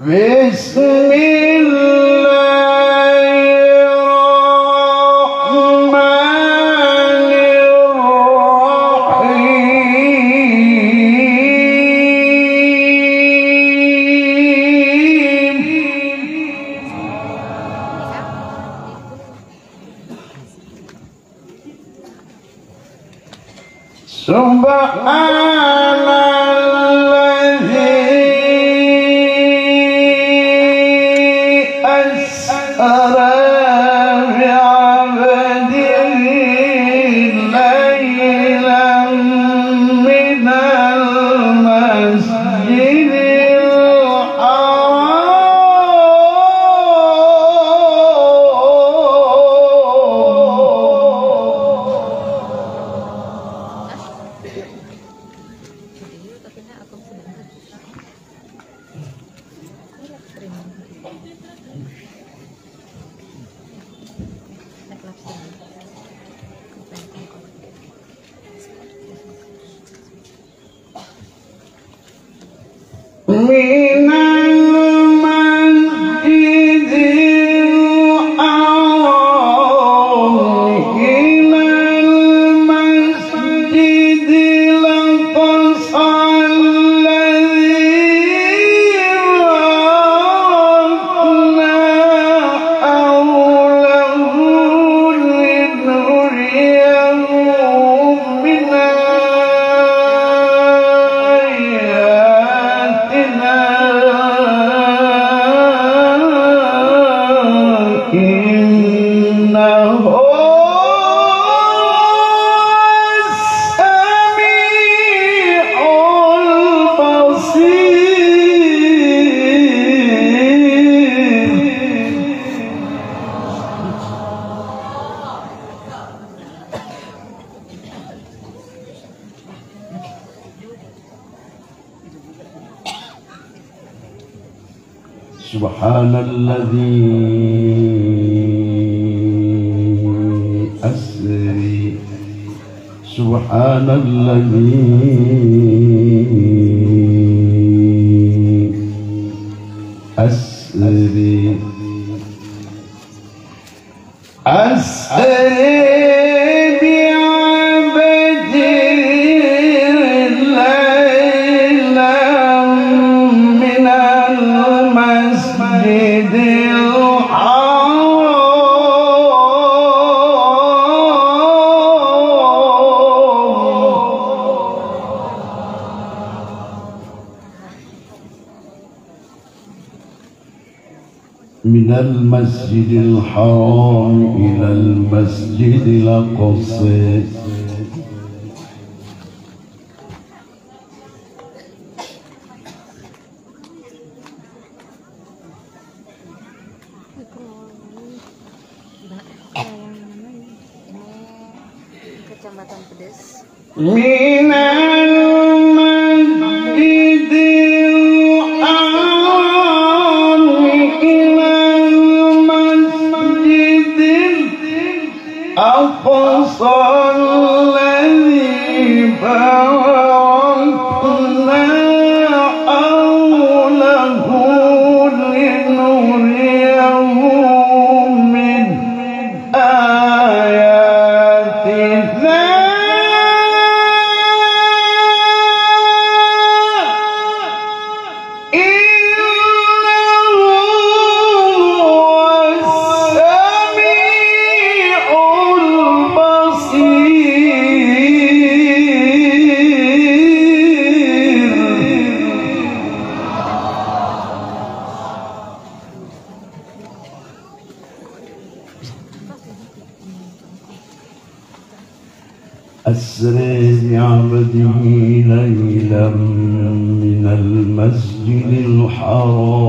بسم الله. তুমি المسجد الحرام إلى المسجد الأقصى. الدين الحرام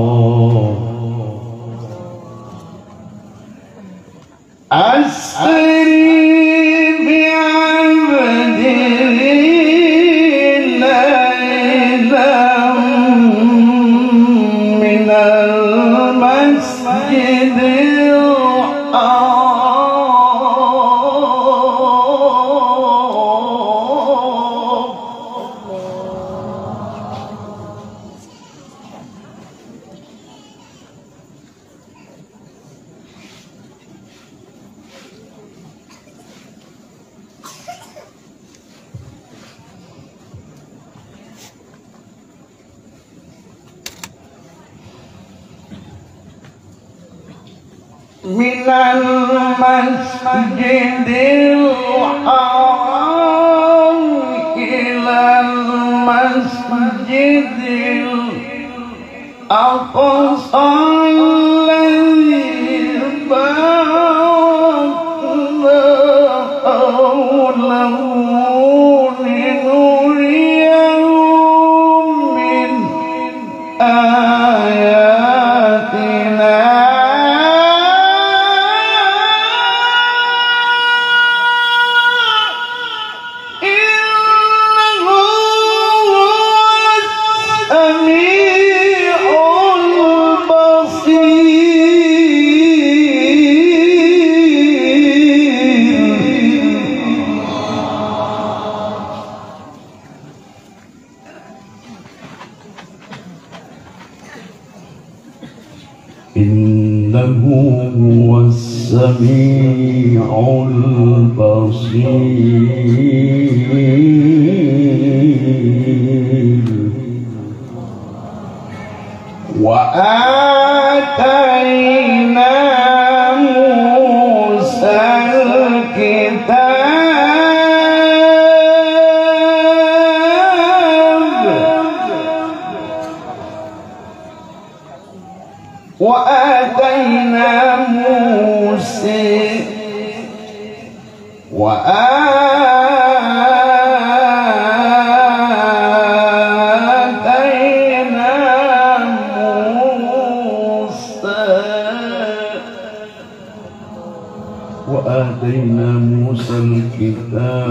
له وآتينا موسى الكتاب.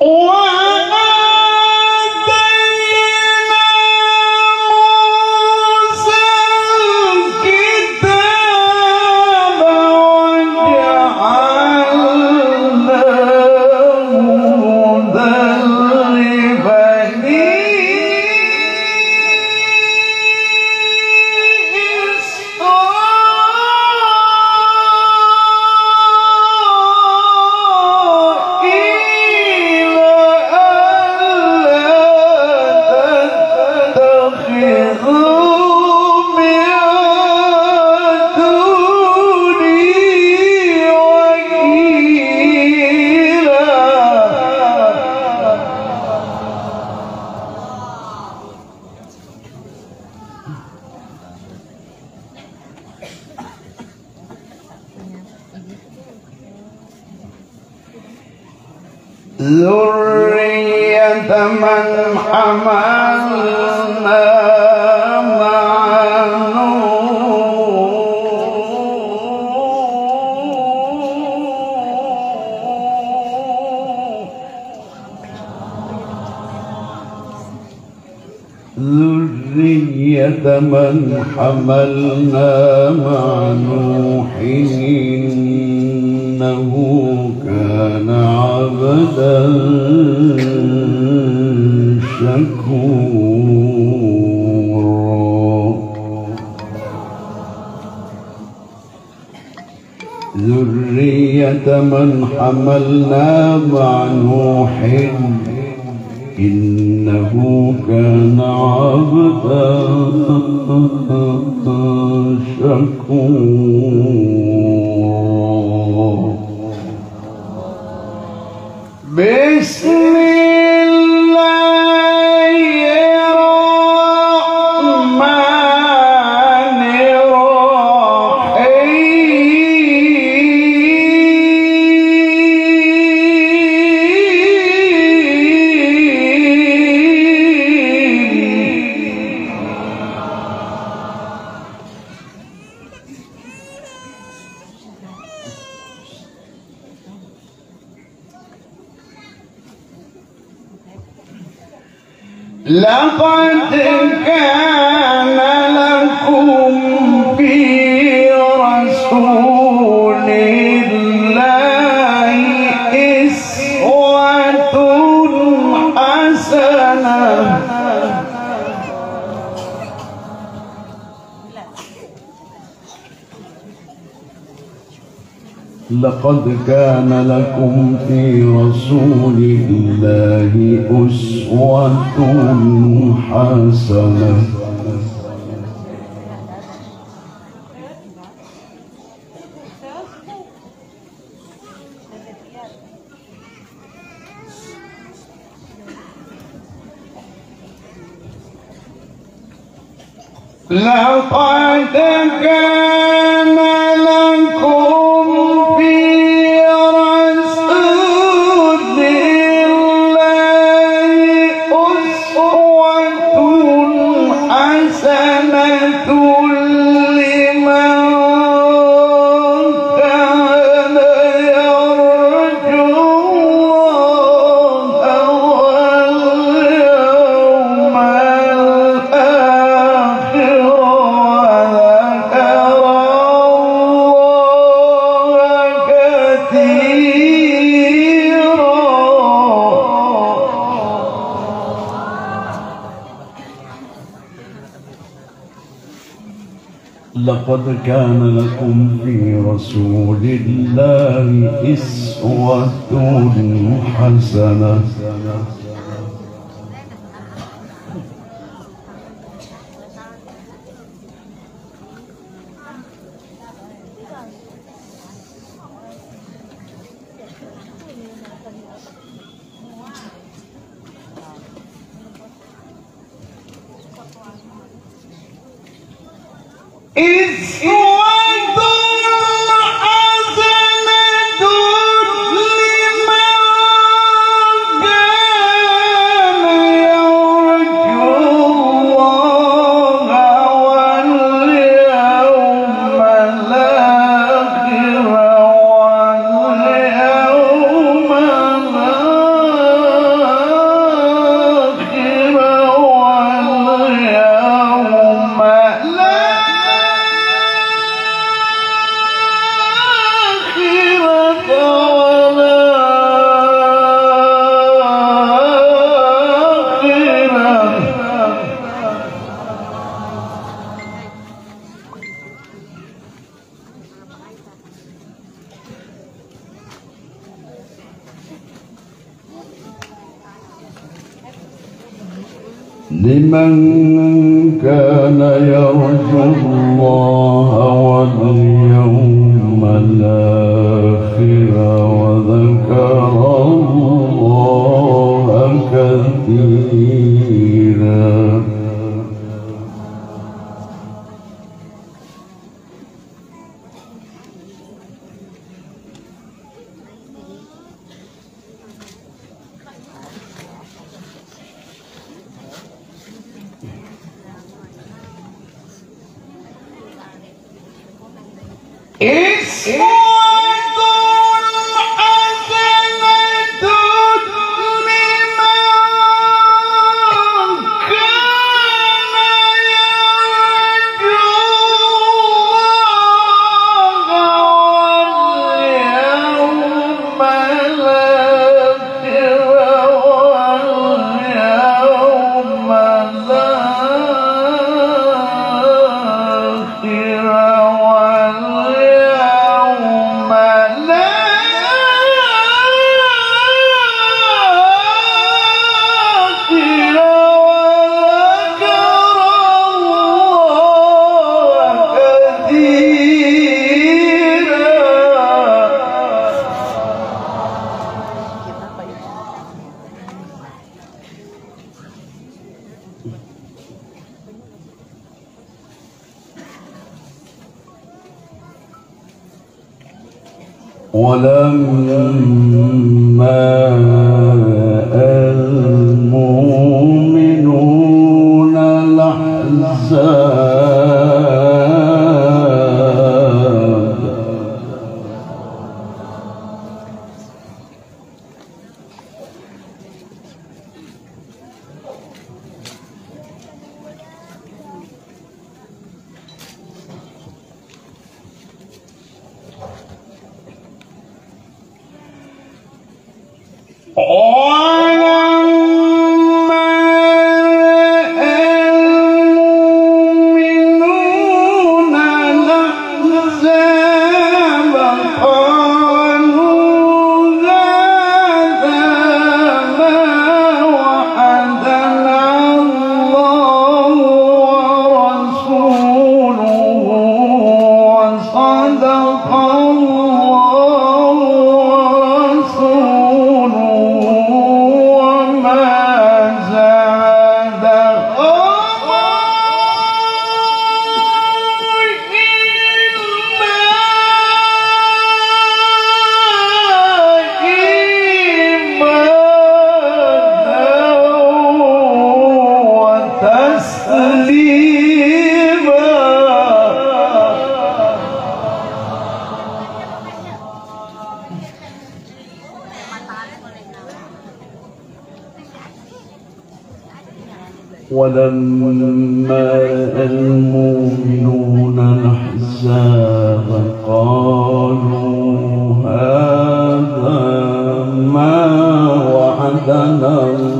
وآتينا ذرية من حملنا مع نوح إنه كان عبدا شكورا. ذرية من حملنا مع نوح إنه كان عبدا شكورا. بسم لقد كان لكم في رسول الله أسوة حسنة. لقد كان لقد كان لكم في رسول الله إسوة حسنة. ولما ولما المؤمنون الأحزاب قالوا هذا ما وعدنا الله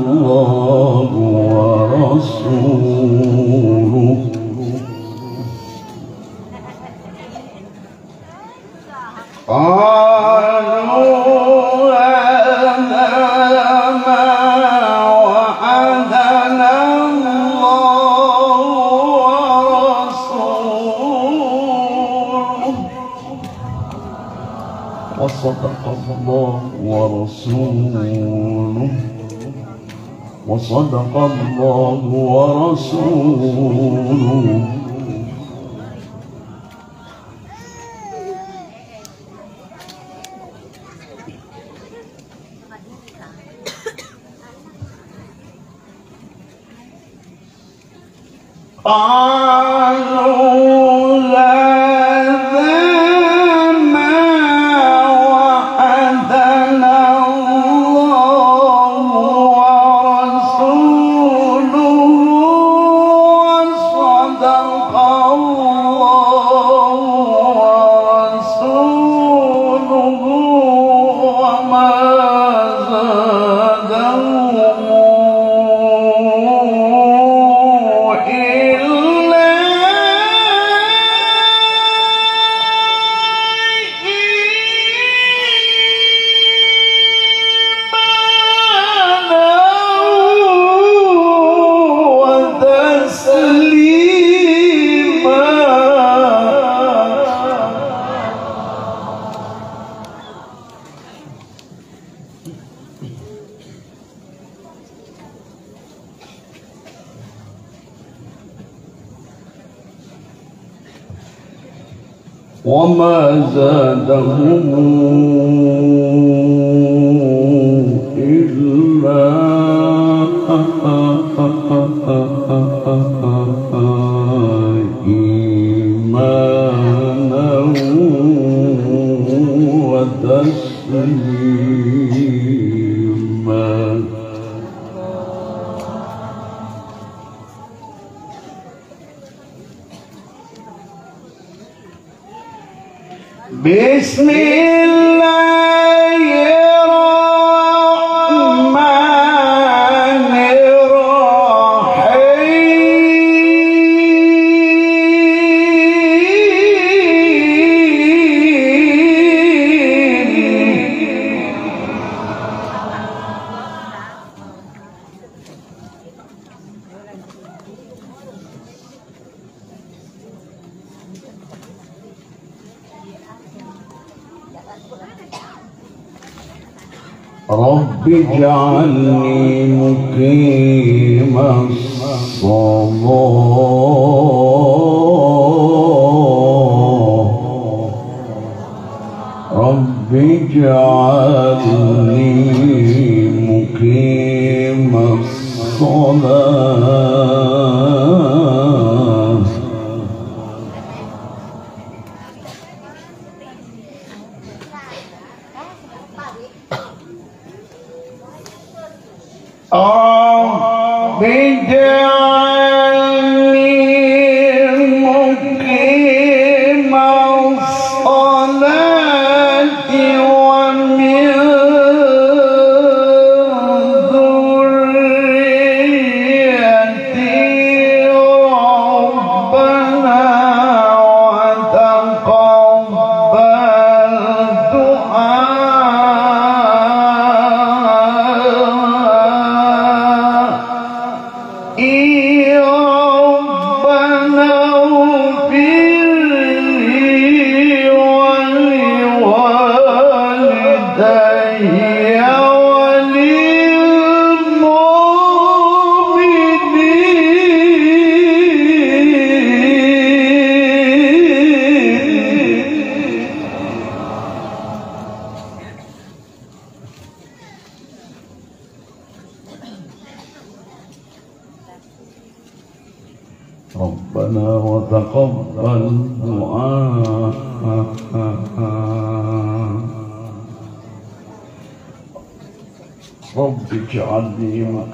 صدق الله ورسوله. وما زادهم. اجعلني مقيم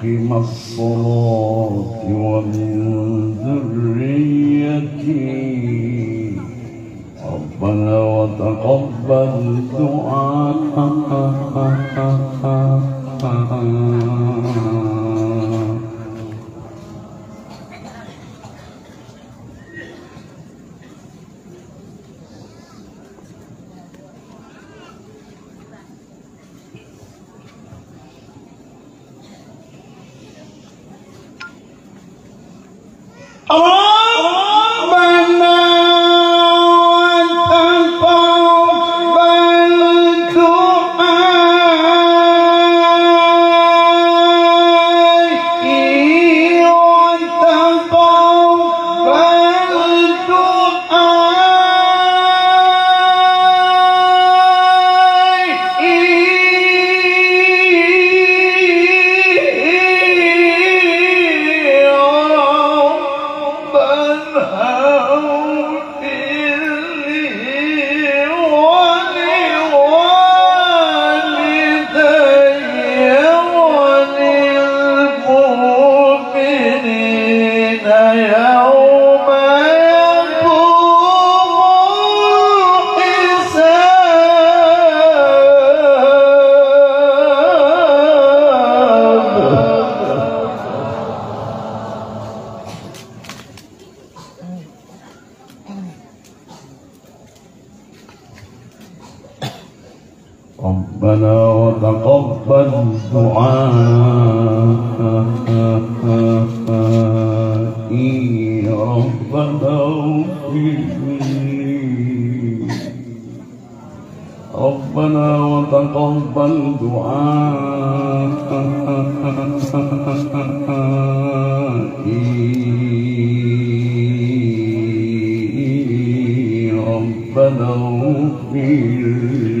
اجعلني مقيم الصلاة ربنا اغفر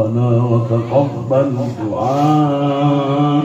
ربنا وتقبل دعاء.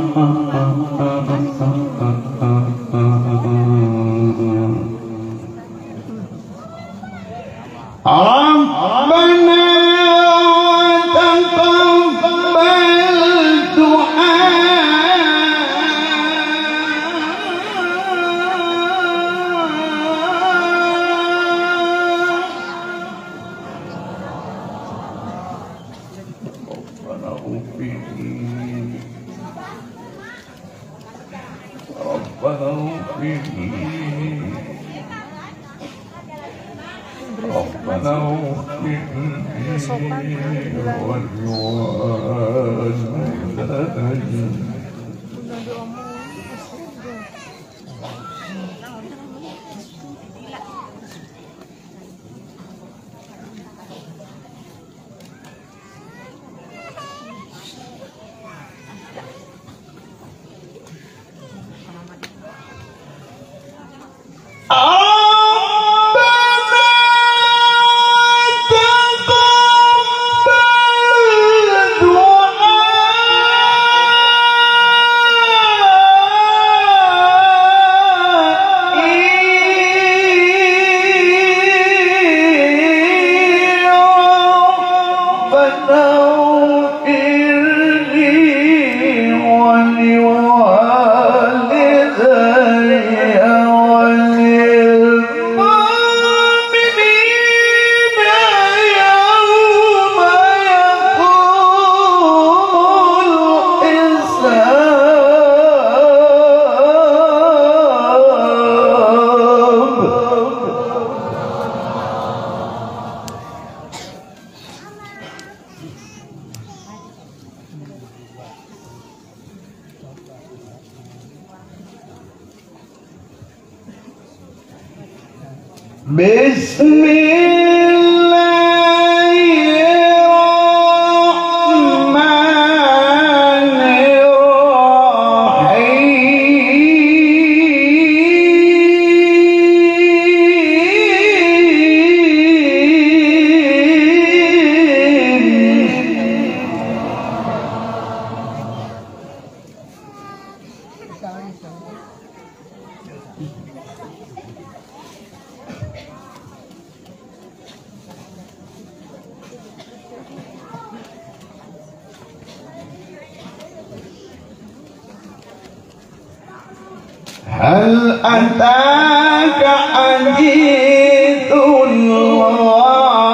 هل أتاك حديث الغاشية؟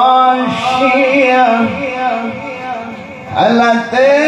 هل أتاك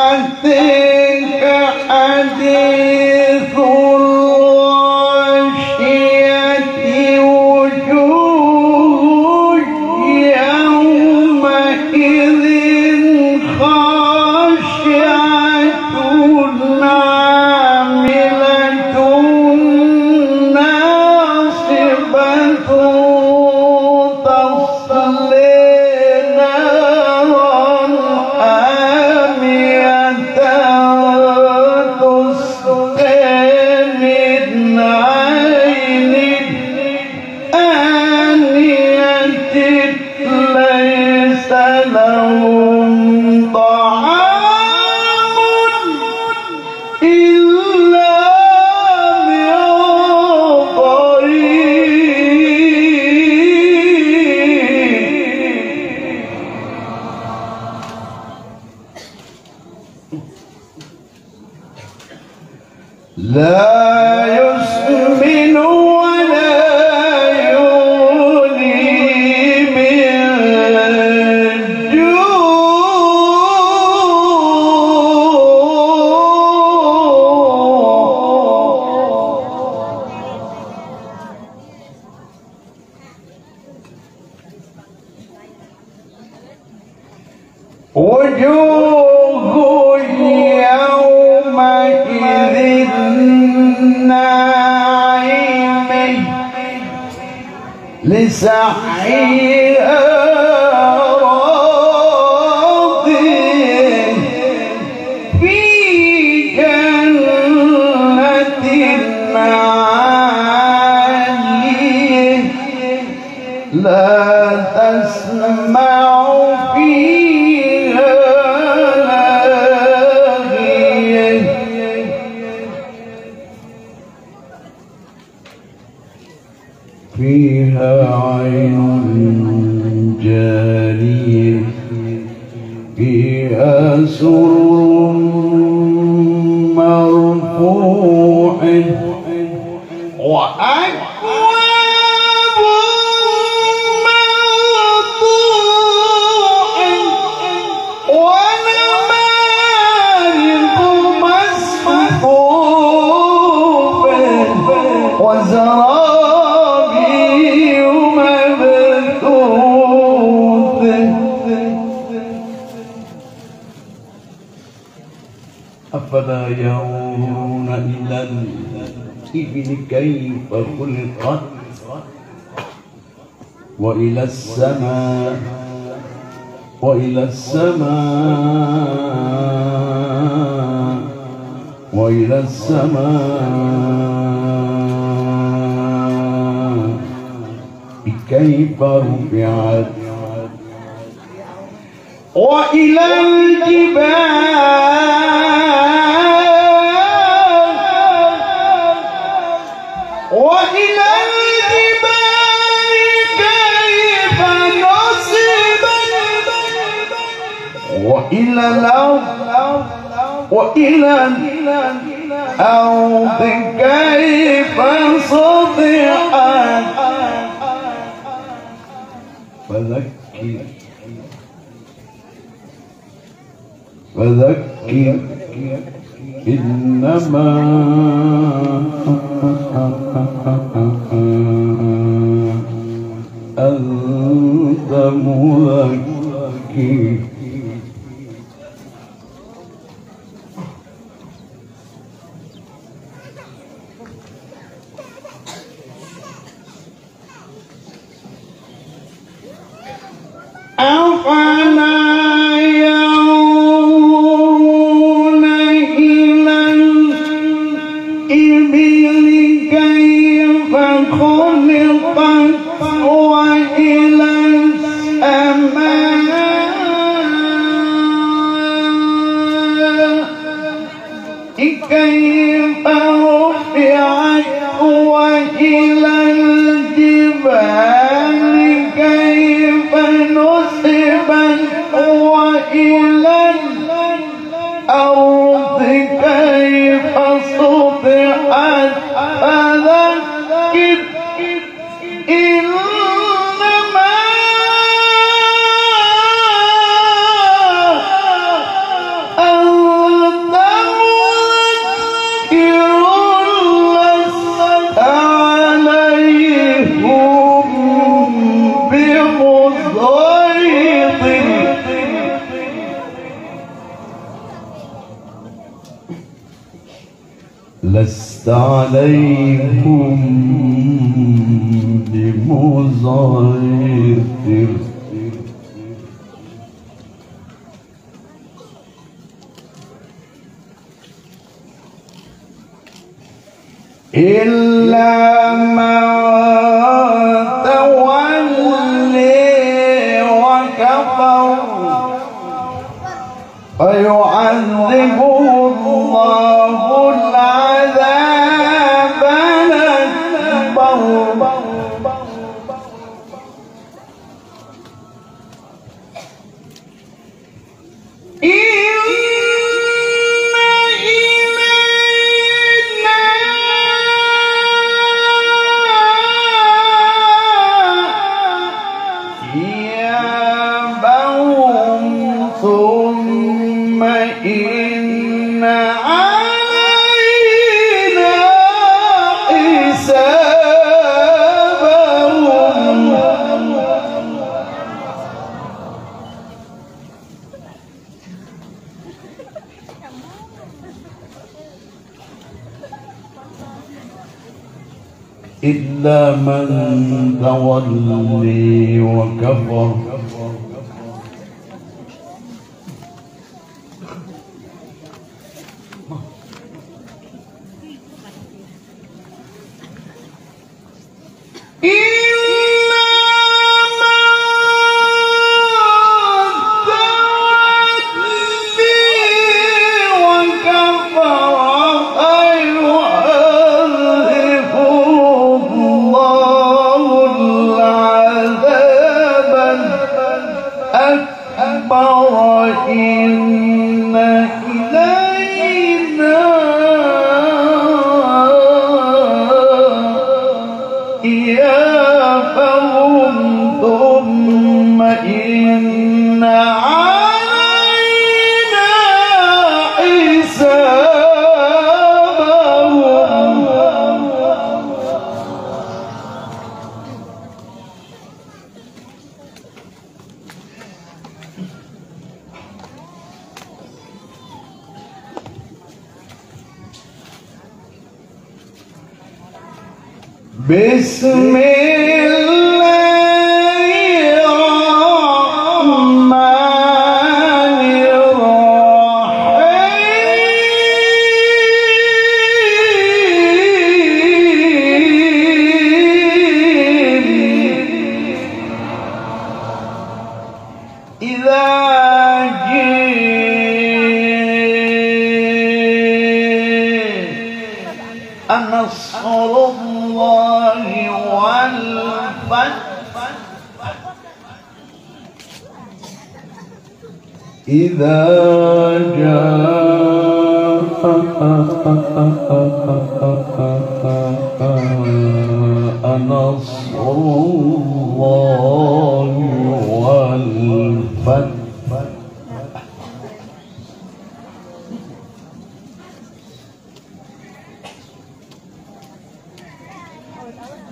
I think I did. أفلا يرون إلى الإبل كيف خلقت وإلى السماء وإلى السماء وإلى السماء كيف رفعت وإلى الجبال إلى الأرض وإلى الأرض كيف سطحت فذكر فذكر إنما أنت مذكر. إلا تولي وكفر نصر الله والفتح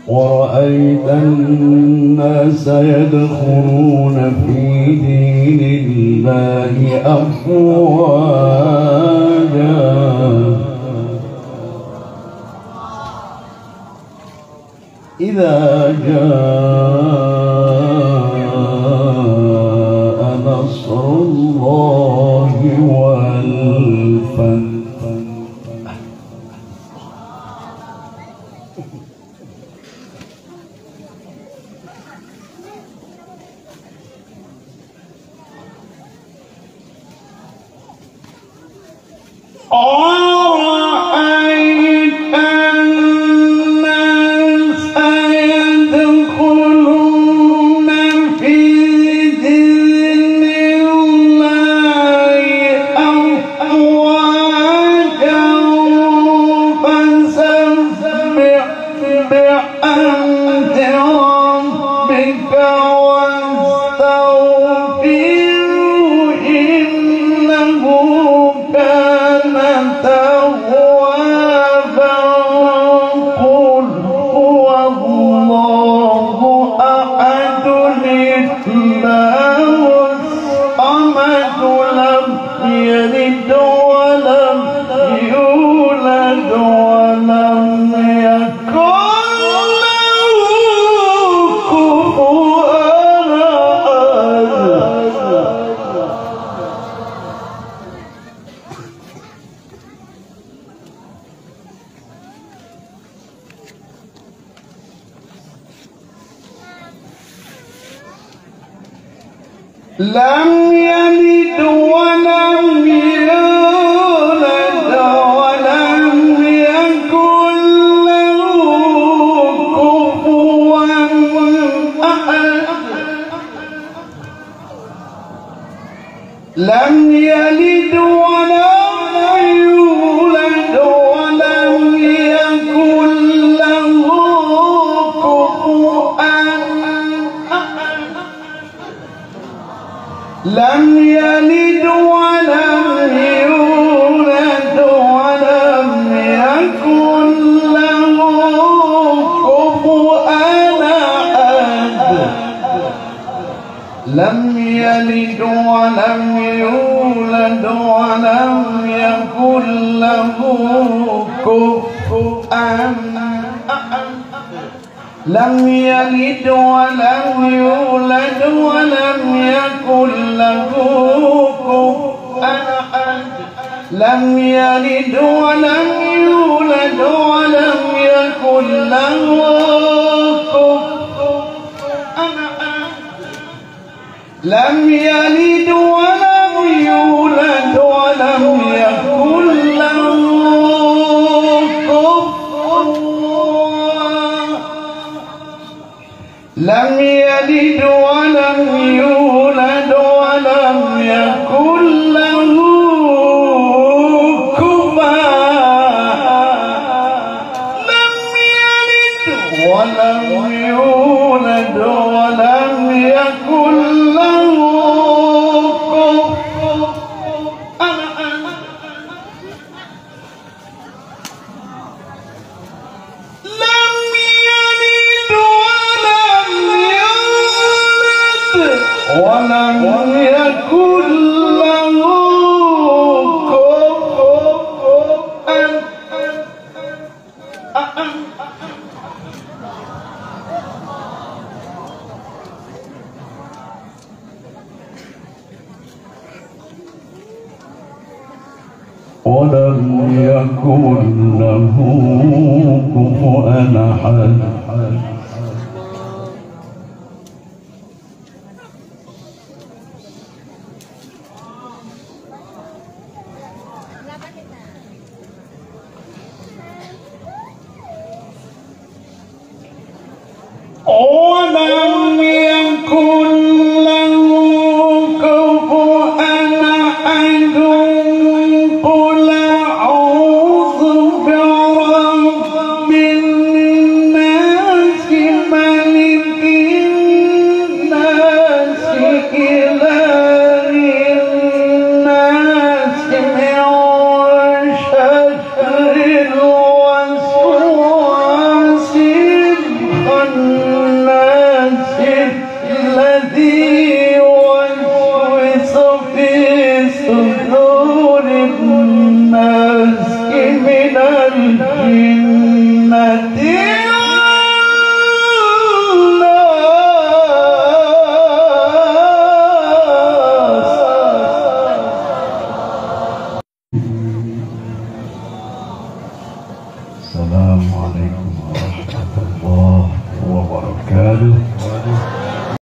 ورأيت الناس يدخلون في دين الله أفواجا. إذا جاء نصر الله والفتح Oh! له كفؤا لم يلد ولم يولد ولم يكن له كفؤا لم يلد ولم يولد ولم يكن له كفؤا لم يلد لم يلد ولم يولد. ولم يكن له كفؤا أحد.